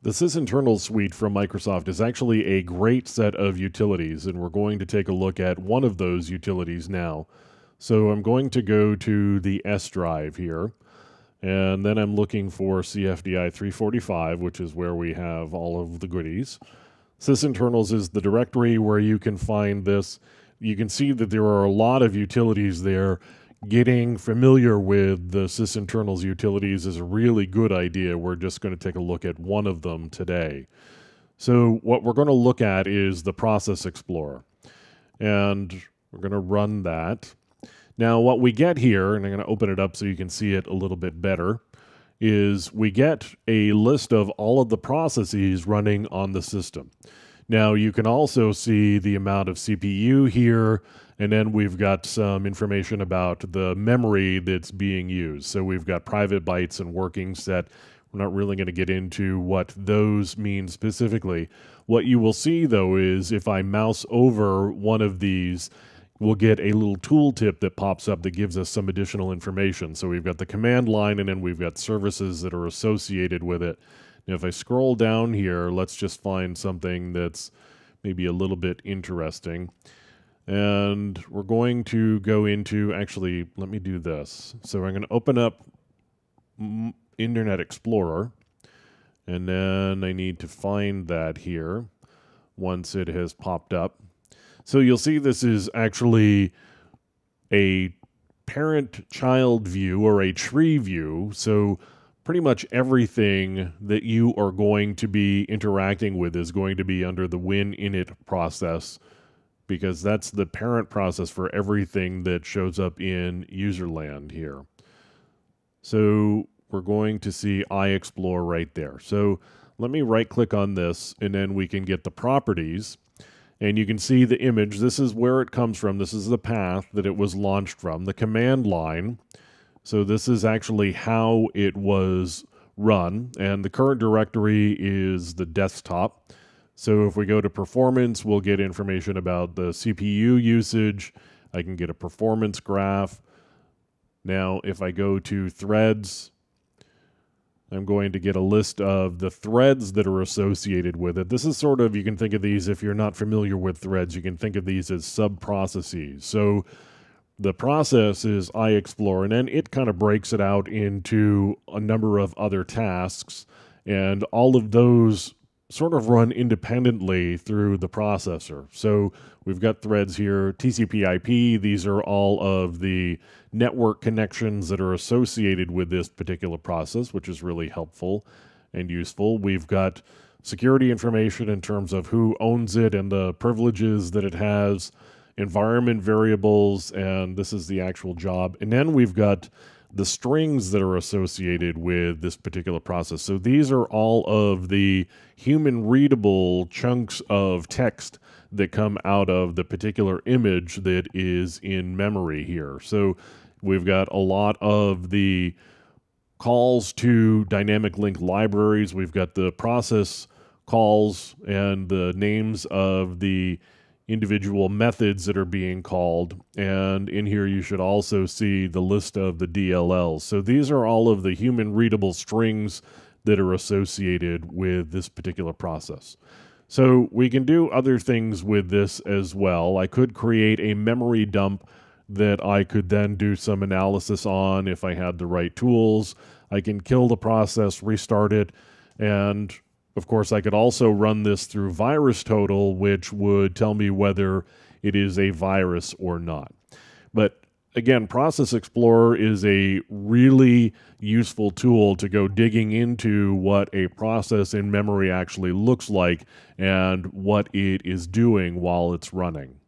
The sysinternal suite from Microsoft is actually a great set of utilities, and we're going to take a look at one of those utilities now. So I'm going to go to the S drive here, and then I'm looking for CFDI 345, which is where we have all of the goodies. Sysinternals is the directory where you can find this. You can see that there are a lot of utilities there, getting familiar with the sysinternals utilities is a really good idea. We're just going to take a look at one of them today. So what we're going to look at is the Process Explorer. And we're going to run that. Now what we get here, and I'm going to open it up so you can see it a little bit better, is we get a list of all of the processes running on the system. Now you can also see the amount of CPU here, and then we've got some information about the memory that's being used. So we've got private bytes and working set. We're not really going to get into what those mean specifically. What you will see, though, is if I mouse over one of these, we'll get a little tooltip that pops up that gives us some additional information. So we've got the command line, and then we've got services that are associated with it. If I scroll down here, let's just find something that's maybe a little bit interesting. And we're going to go into, actually, let me do this. So I'm going to open up Internet Explorer, and then I need to find that here once it has popped up. So you'll see this is actually a parent-child view or a tree view. So pretty much everything that you are going to be interacting with is going to be under the WinInit process because that's the parent process for everything that shows up in userland here. So we're going to see iExplore right there. So let me right click on this and then we can get the properties and you can see the image. This is where it comes from. This is the path that it was launched from, the command line. So this is actually how it was run and the current directory is the desktop. So if we go to performance, we'll get information about the CPU usage. I can get a performance graph. Now, if I go to threads, I'm going to get a list of the threads that are associated with it. This is sort of, you can think of these, if you're not familiar with threads, you can think of these as sub-processes. So the process is iExplore, and then it kind of breaks it out into a number of other tasks, and all of those sort of run independently through the processor. So we've got threads here, TCP IP, these are all of the network connections that are associated with this particular process, which is really helpful and useful. We've got security information in terms of who owns it and the privileges that it has, environment variables, and this is the actual job. And then we've got the strings that are associated with this particular process. So these are all of the human readable chunks of text that come out of the particular image that is in memory here. So we've got a lot of the calls to dynamic link libraries. We've got the process calls and the names of the individual methods that are being called. And in here, you should also see the list of the DLLs. So these are all of the human readable strings that are associated with this particular process. So we can do other things with this as well. I could create a memory dump that I could then do some analysis on if I had the right tools. I can kill the process, restart it, and of course, I could also run this through VirusTotal, which would tell me whether it is a virus or not. But again, Process Explorer is a really useful tool to go digging into what a process in memory actually looks like and what it is doing while it's running.